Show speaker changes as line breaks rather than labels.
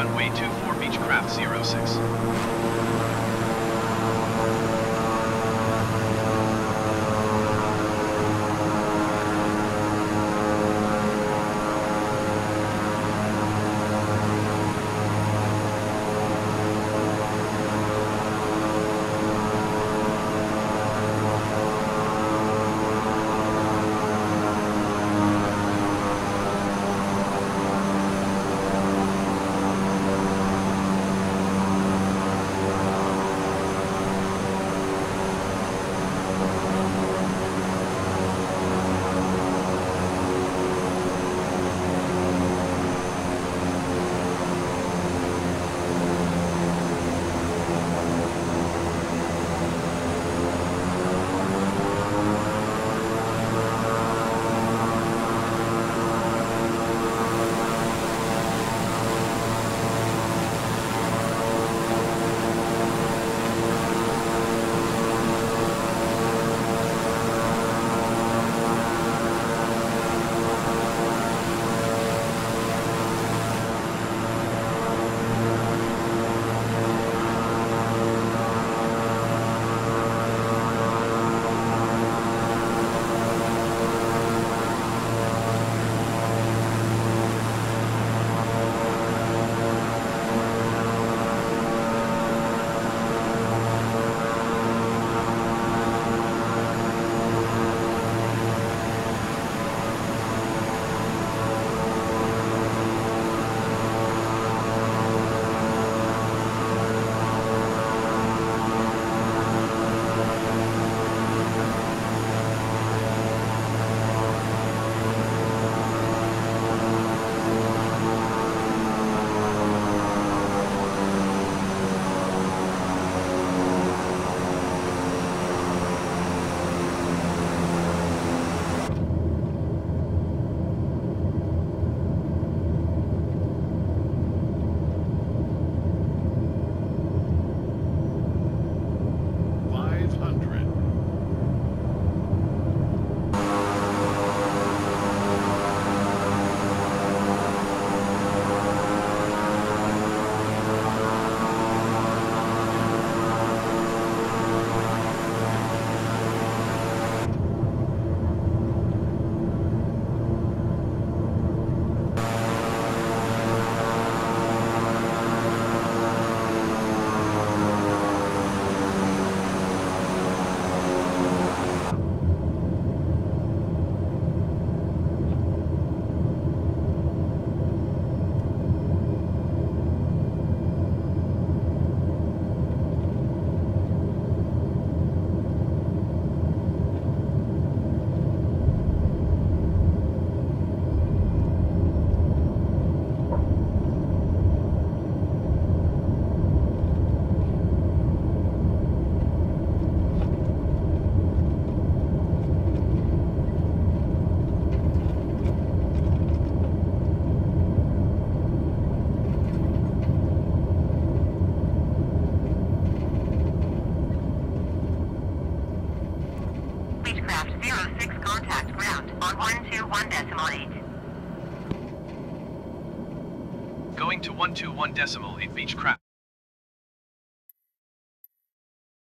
runway 24 Beechcraft 06.
On 121 decimal 8.
Going to 121 decimal 8 Beechcraft.